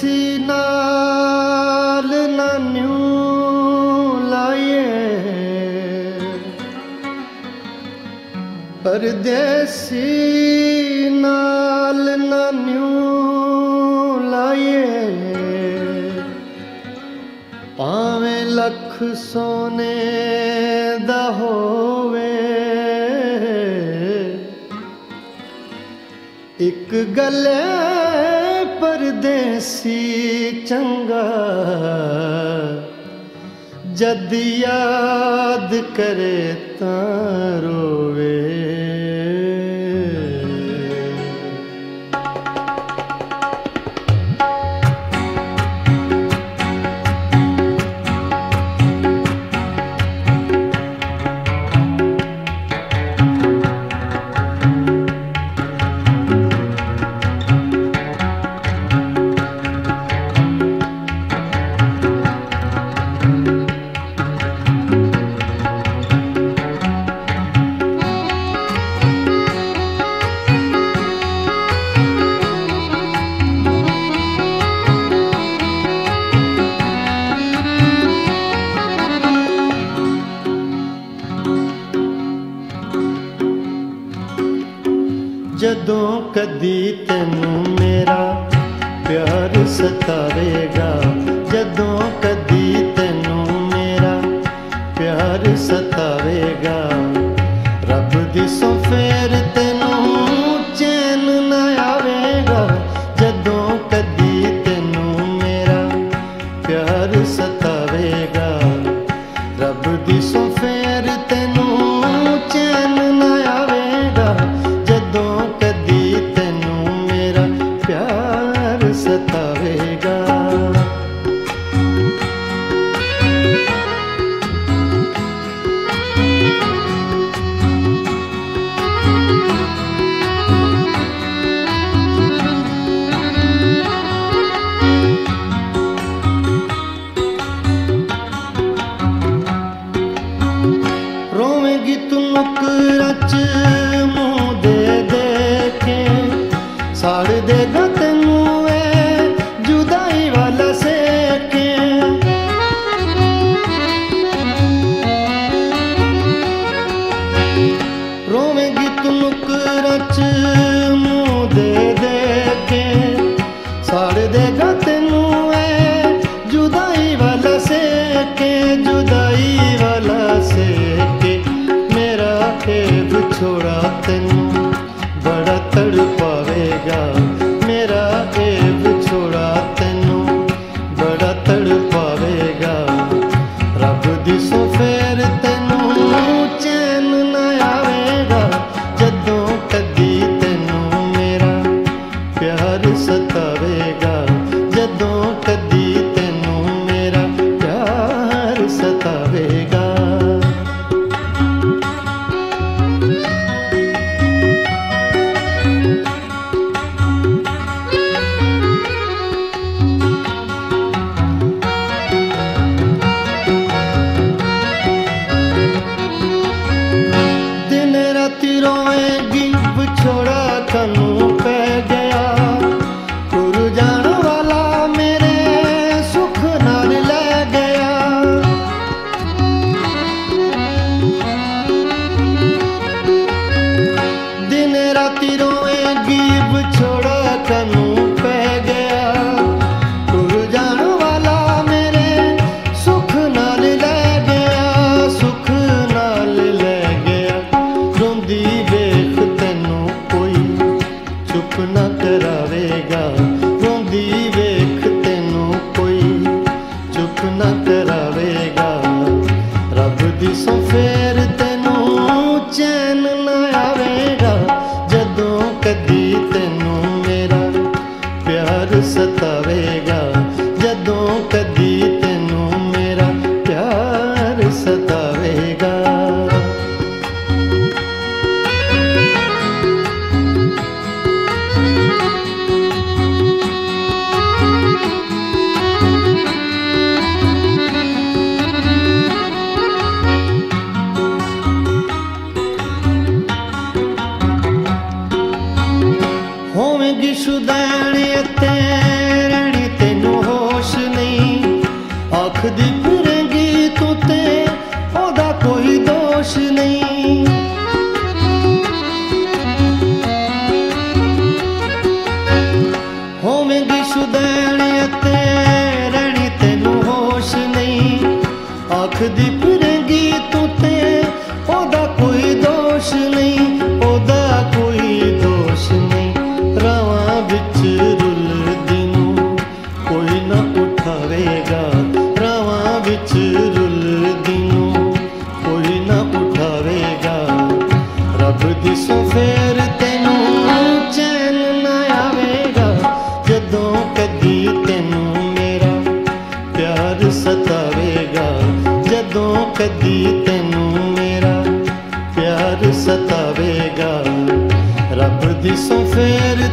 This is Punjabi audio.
ਜਿਸ ਨਾਲ ਨਾਨਿਉ ਲਾਏ ਪਰਦੇਸੀ ਨਾਲ ਲਾਏ ਪਾਵੇਂ ਲੱਖ ਸੋਨੇ ਦਾ ਹੋਵੇ ਇੱਕ ਗੱਲੇ ਪਰਦੇਸੀ ਚੰਗਾ ਜਦ ਯਾਦ ਕਰੇ ਤਾਂ ਰੋਵੇ। ਜਦੋਂ ਕਦੀ ਤੈਨੂੰ ਮੇਰਾ ਪਿਆਰ ਸਤਾਵੇਗਾ, ਜਦੋਂ ਕਦੀ ਤੈਨੂੰ ਮੇਰਾ ਪਿਆਰ ਸਤਾਵੇਗਾ। ਰੱਬ ਦੀ ਸੋਫੇਰ ਤੈਨੂੰ ਚੈਨ ਨਾ ਆਵੇਗਾ, ਜਦੋਂ ਕਦੀ ਤੈਨੂੰ ਮੇਰਾ ਪਿਆਰ ਸਤਾਵੇਗਾ। पहाड़ देखा ਸਤਾਵੇਗਾ ਜਦੋਂ ਕਦੀ ਤੈਨੂੰ ਮੇਰਾ ਪਿਆਰ ਸਤਾਵੇਗਾ ਹੋਵੇਗੀ ਸੁਦਾ ਰੱਖਦੀ ਫਿਰੇਗੀ ਤੂੰ ਤੇ ਉਹਦਾ ਕੋਈ ਦੋਸ਼ ਨਹੀਂ। ਕਦੀ ਤੈਨੂੰ ਮੇਰਾ ਪਿਆਰ ਸਤਾਵੇਗਾ। ਰੱਬ ਦੀ ਸੋ ਫੇਰ